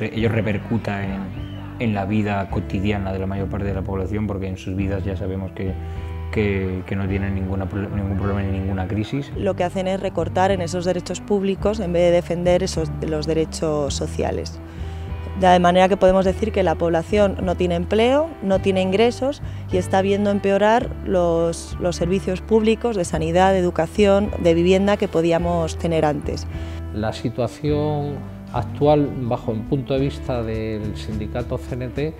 ello repercuta en, en, la vida cotidiana de la mayor parte de la población, porque en sus vidas ya sabemos que, que, que no tienen ninguna, ningún problema ni ninguna crisis. Lo que hacen es recortar en esos derechos públicos en vez de defender esos, los derechos sociales. De manera que podemos decir que la población no tiene empleo, no tiene ingresos y está viendo empeorar los, los, servicios públicos de sanidad, de educación, de vivienda que podíamos tener antes. La situación actual, bajo el punto de vista del sindicato CNT,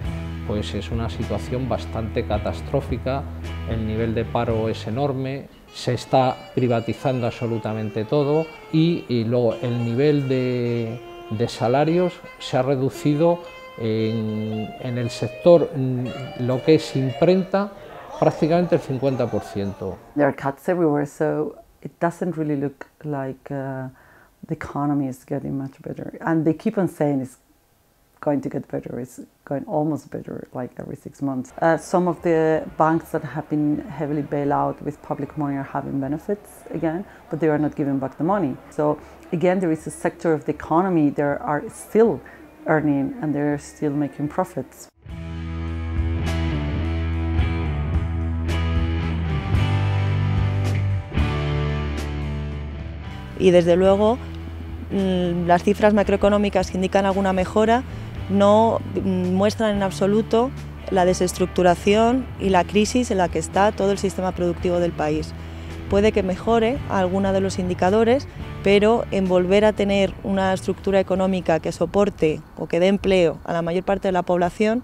pues es una situación bastante catastrófica, el nivel de paro es enorme, se está privatizando absolutamente todo y, y luego el nivel de de salarios se ha reducido en, en, el sector lo que es imprenta prácticamente el 50%. There are cuts everywhere, so it doesn't really look like uh, the economy is getting much better. And they keep on saying it's going to get better. It's going almost better, like every six months. Uh, some of the banks that have been heavily bailed out with public money are having benefits again, but they are not giving back the money. So again, there is a sector of the economy that are still earning and they're still making profits. Y desde luego, las cifras macroeconómicas que indican alguna mejora no mm, muestran en absoluto la desestructuración y la crisis en la que está todo el sistema productivo del país. Puede que mejore alguna de los indicadores, pero en volver a tener una estructura económica que soporte o que dé empleo a la mayor parte de la población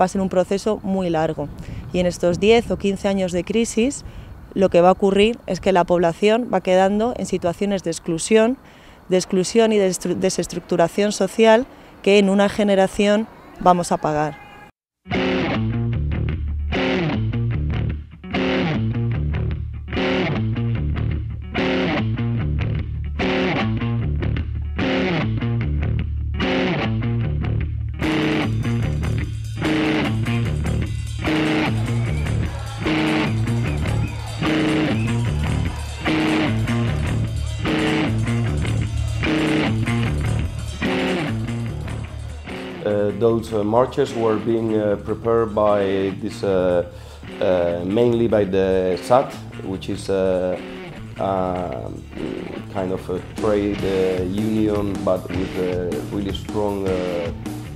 va a ser un proceso muy largo. Y en estos 10 o 15 años de crisis, lo que va a ocurrir es que la población va quedando en situaciones de exclusión, de exclusión y de desestructuración social que en una generación vamos a pagar. Those uh, marches were being uh, prepared by this uh, mainly by the SAT, which is a, kind of a trade union, but with a really strong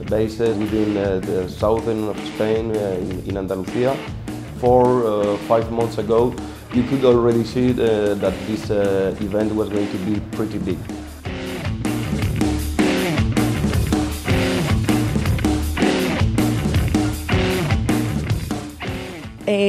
bases within the southern of Spain, in, in, Andalusia. Four, uh, five months ago, you could already see uh, that this uh, event was going to be pretty big.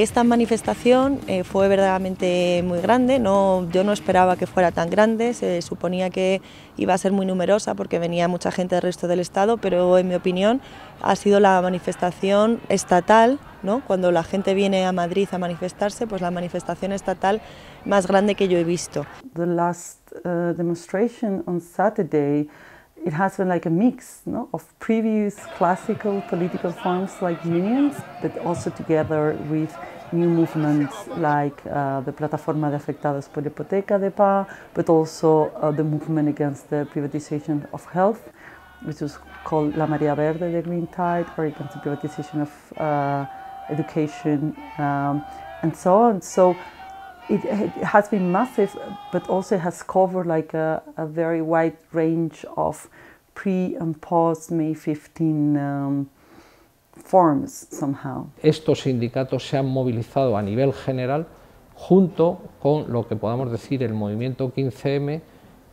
Esta manifestación eh, fue verdaderamente muy grande, no, yo no esperaba que fuera tan grande, se suponía que iba a ser muy numerosa porque venía mucha gente del resto del Estado, pero en mi opinión ha sido la manifestación estatal, ¿no? cuando la gente viene a Madrid a manifestarse, pues la manifestación estatal más grande que yo he visto. The last uh, demonstration on it has been like a mix no, of previous classical political forms like unions, but also together with new movements like uh, the Plataforma de Afectados por Hipoteca de PA, but also uh, the movement against the privatization of health, which was called La Maria Verde, the Green Tide, or against the privatization of uh, education, um, and so on. So it, it, has been massive, but also has covered like a, a very wide range of pre and post May 15 um, forms somehow. Estos sindicatos se han movilizado a nivel general junto con lo que podamos decir el movimiento 15M,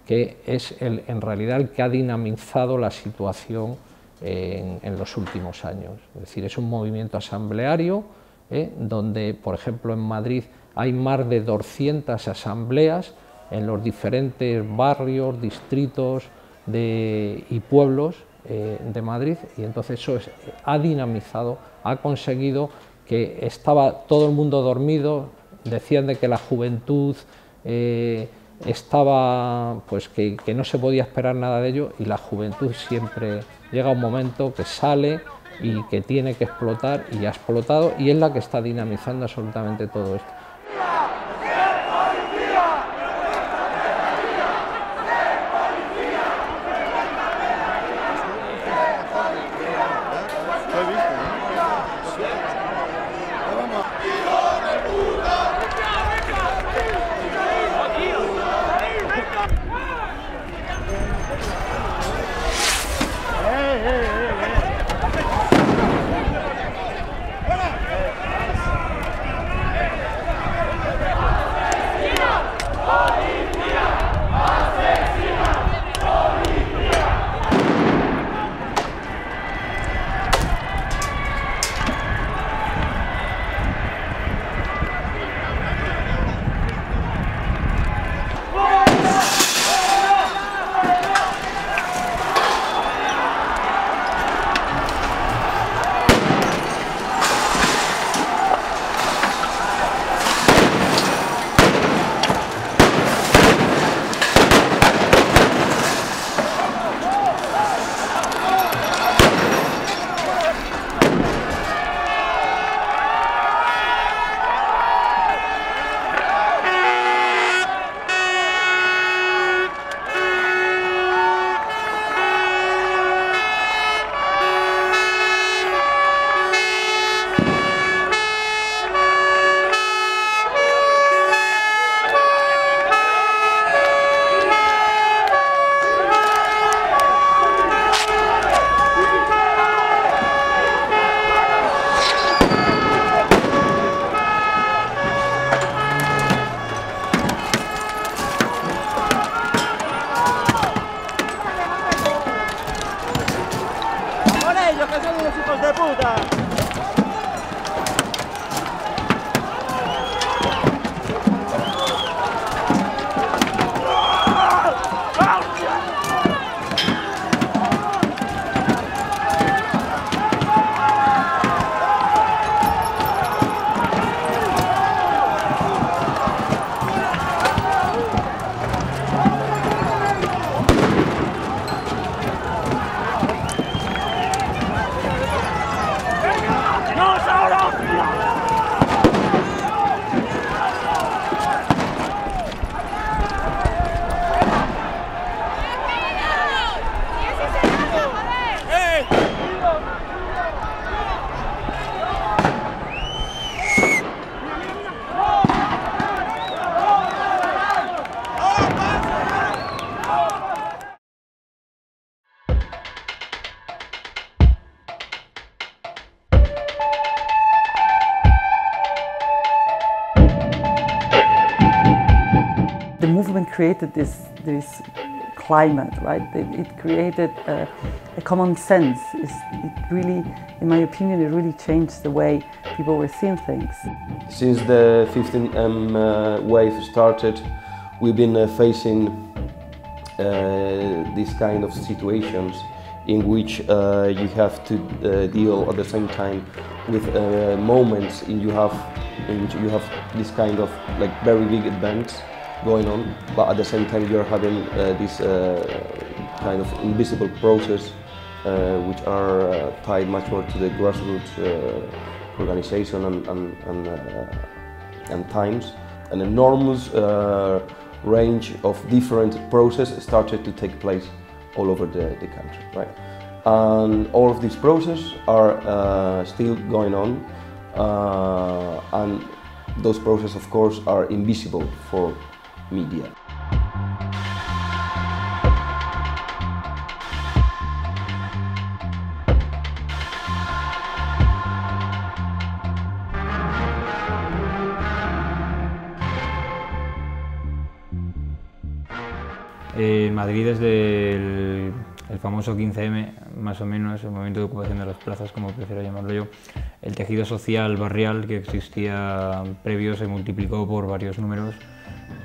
que es el, en realidad el que ha dinamizado la situación en, en, los últimos años. Es decir, es un movimiento asambleario, ¿eh? donde, por ejemplo, en Madrid hay más de 200 asambleas en los diferentes barrios, distritos y pueblos eh, de Madrid y entonces eso es, ha dinamizado, ha conseguido que estaba todo el mundo dormido, decían de que la juventud eh, estaba, pues que, que, no se podía esperar nada de ello y la juventud siempre llega un momento que sale y que tiene que explotar y ha explotado y es la que está dinamizando absolutamente todo esto. Movement created this, this climate, right? It, it created a, a, common sense. It's, it really, in my opinion, it really changed the way people were seeing things. Since the 15M uh, wave started, we've been uh, facing uh, these kind of situations in which uh, you have to uh, deal at the same time with uh, moments in you have in which you have this kind of like very big events going on, but at the same time you're having uh, this uh, kind of invisible process uh, which are tied much more to the grassroots organization and, and, and, and times. An enormous range of different processes started to take place all over the, the country, right? And all of these processes are uh, still going on, uh, and those processes, of course, are invisible for media. Eh, Madrid desde el, el famoso 15M, más o menos, el movimiento de ocupación de las plazas, como prefiero llamarlo yo, el tejido social barrial que existía previo se multiplicó por varios números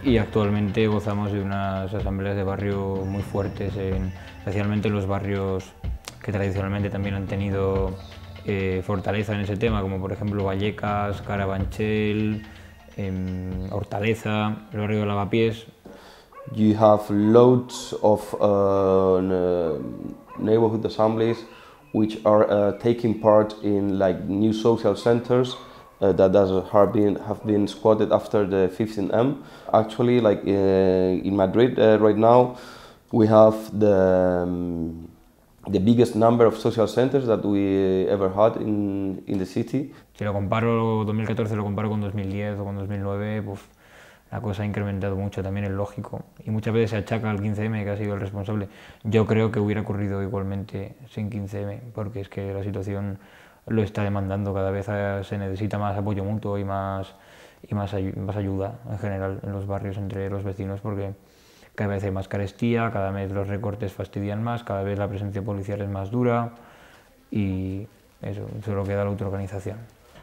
y actualmente gozamos de unas asambleas de barrio muy fuertes, en, especialmente en los barrios que tradicionalmente también han tenido eh, fortaleza en ese tema, como por ejemplo Vallecas, Carabanchel, em, Hortaleza, el barrio de Lavapiés. You have loads of uh, neighborhood assemblies which are uh, taking part in like new social centers uh, that have been have been squatted after the 15M. Actually, like uh, in Madrid uh, right now, we have the um, the biggest number of social centers that we ever had in in the city. Si lo comparo 2014, lo comparo con 2010 o con 2009, pues la cosa ha incrementado mucho, también es lógico. Y muchas veces se achaca al 15M, que ha sido el responsable. Yo creo que hubiera ocurrido igualmente sin 15M, porque es que la situación lo está demandando. Cada vez eh, se necesita más apoyo mutuo y más, y más, más ayuda en general en los barrios entre los vecinos, porque cada vez hay más carestía, cada vez los recortes fastidian más, cada vez la presencia policial es más dura y eso, solo queda la autoorganización.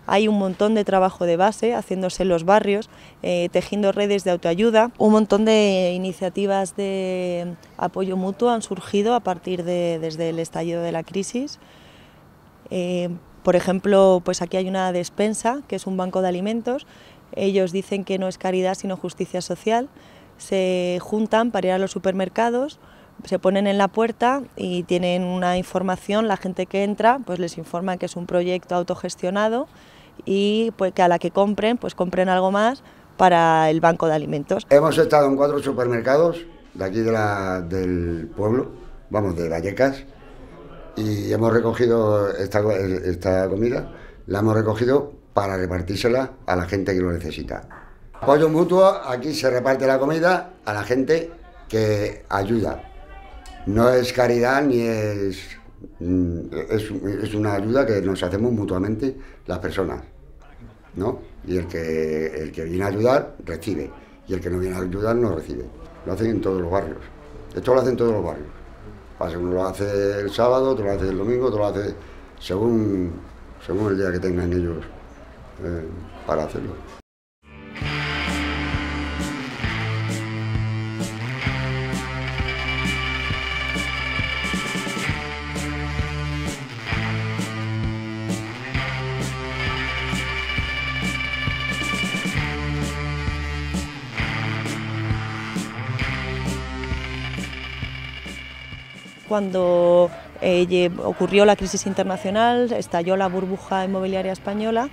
Hay un montón de trabajo de base haciéndose en los barrios, eh, tejiendo redes de autoayuda. Un montón de iniciativas de apoyo mutuo han surgido a partir de desde el estallido de la crisis. Eh, por ejemplo, pues aquí hay una despensa, que es un banco de alimentos. Ellos dicen que no es caridad, sino justicia social. Se juntan para ir a los supermercados, se ponen en la puerta y tienen una información, la gente que entra, pues les informa que es un proyecto autogestionado y pues que a la que compren, pues compren algo más para el banco de alimentos. Hemos estado en cuatro supermercados de aquí del pueblo, vamos, de Vallecas, y hemos recogido esta, esta comida, la hemos recogido para repartírsela a la gente que lo necesita. Apoyo mutuo, aquí se reparte la comida a la gente que ayuda. No es caridad ni es, mm, es, es una ayuda que nos hacemos mutuamente las personas. ¿no? Y el que, el que viene a ayudar, recibe. Y el que no viene a ayudar, no recibe. Lo hacen en todos los barrios. Esto lo hacen en todos los barrios. Pasa, uno lo hace el sábado, otro lo hace el domingo, otro lo hace según, según el día que tengan ellos eh, para hacerlo. Cuando eh, ocurrió la crisis internacional, estalló la burbuja inmobiliaria española,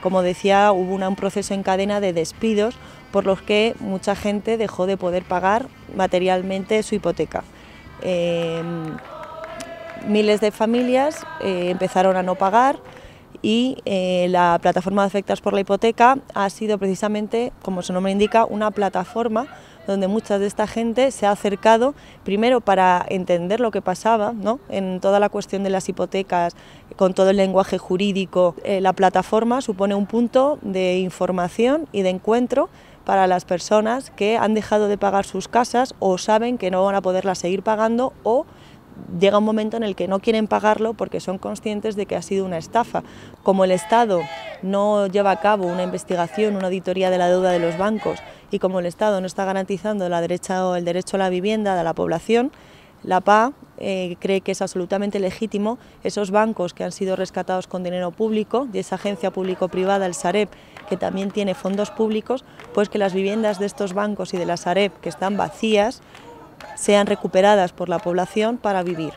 como decía, hubo un proceso en cadena de despidos por los que mucha gente dejó de poder pagar materialmente su hipoteca. Eh, miles de familias eh, empezaron a no pagar y eh, la plataforma de afectados por la hipoteca ha sido precisamente, como su nombre indica, una plataforma donde mucha de esta gente se ha acercado primero para entender lo que pasaba ¿no? en toda la cuestión de las hipotecas, con todo el lenguaje jurídico. Eh, la plataforma supone un punto de información y de encuentro para las personas que han dejado de pagar sus casas o saben que no van a poderlas seguir pagando o llega un momento en el que no quieren pagarlo porque son conscientes de que ha sido una estafa. Como el Estado no lleva a cabo una investigación, una auditoría de la deuda de los bancos y como el Estado no está garantizando la derecha, el derecho a la vivienda de la población, la PA eh, cree que es absolutamente legítimo esos bancos que han sido rescatados con dinero público y esa agencia público-privada, el Sareb, que también tiene fondos públicos, pues que las viviendas de estos bancos y de la Sareb que están vacías sean recuperadas por la población para vivir.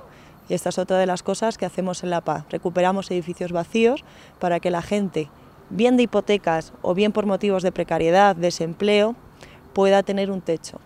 Y esta es otra de las cosas que hacemos en La Paz. Recuperamos edificios vacíos para que la gente, bien de hipotecas o bien por motivos de precariedad, desempleo, pueda tener un techo.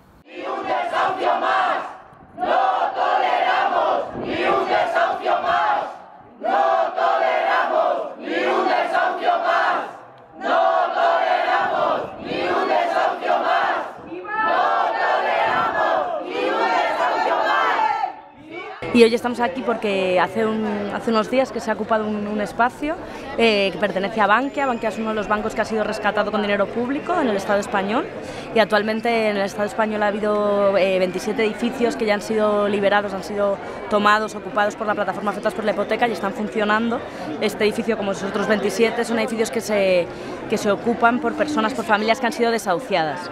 Y hoy estamos aquí porque hace, hace unos días que se ha ocupado un, espacio eh, que pertenece a Bankia. Bankia es uno de los bancos que ha sido rescatado con dinero público en el Estado español y actualmente en el Estado español ha habido 27 eh, edificios que ya han sido liberados, han sido tomados, ocupados por la plataforma afectadas por la hipoteca y están funcionando. Este edificio, como los otros 27, son edificios que se, que se ocupan por personas, por familias que han sido desahuciadas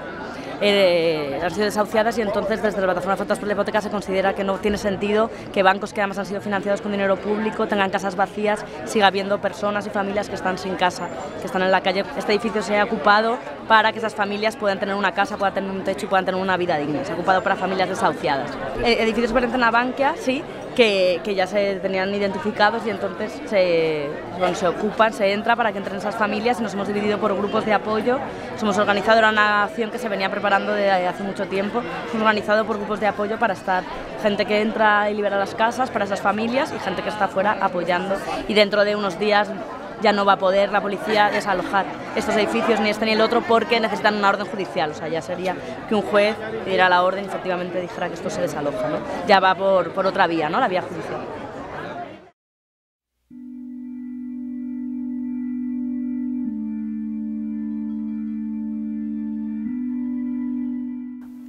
eh, han sido desahuciadas y entonces desde la plataforma fotos por la hipoteca se considera que no tiene sentido que bancos que además han sido financiados con dinero público tengan casas vacías, siga habiendo personas y familias que están sin casa, que están en la calle. Este edificio se ha ocupado para que esas familias puedan tener una casa, puedan tener un techo y puedan tener una vida digna. Se ha ocupado para familias desahuciadas. Eh, edificios pertenecen a Bankia, sí, que, que, ya se tenían identificados y entonces se, se ocupan, se entra para que entren esas familias y nos hemos dividido por grupos de apoyo. Nos hemos organizado, era una acción que se venía preparando desde hace mucho tiempo, hemos organizado por grupos de apoyo para estar gente que entra y libera las casas para esas familias y gente que está fuera apoyando y dentro de unos días ya no va a poder la policía desalojar estos edificios, ni este ni el otro, porque necesitan una orden judicial. O sea, ya sería que un juez diera la orden y efectivamente dijera que esto se desaloja. ¿no? Ya va por, por otra vía, ¿no? la vía judicial.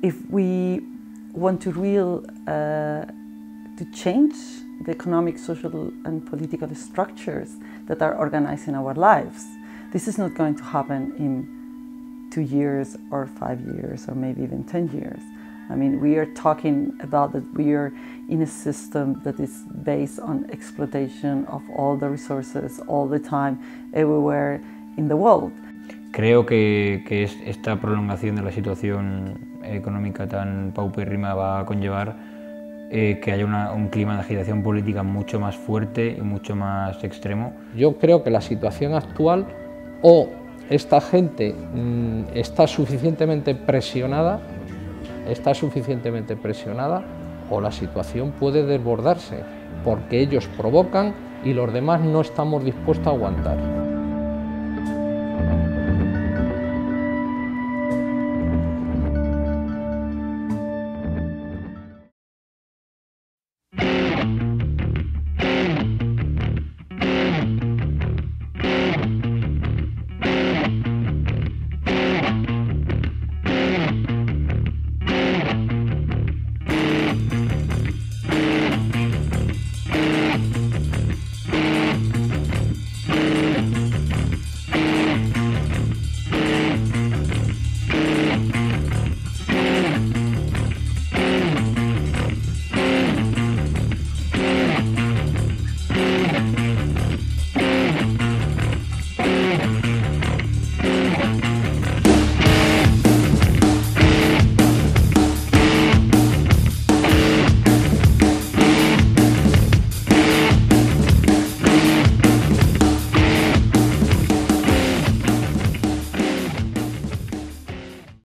If we want to real uh, to change the economic, social, and political structures that are organizing our lives. This is not going to happen in two years or five years or maybe even 10 years. I mean, we are talking about that we are in a system that is based on exploitation of all the resources all the time, everywhere in the world. Creo que, que esta prolongación de la situación económica tan paupérrima va a conllevar eh, que haya un clima de agitación política mucho más fuerte y mucho más extremo. Yo creo que la situación actual o esta gente mm, está suficientemente presionada, está suficientemente presionada o la situación puede desbordarse porque ellos provocan y los demás no estamos dispuestos a aguantar.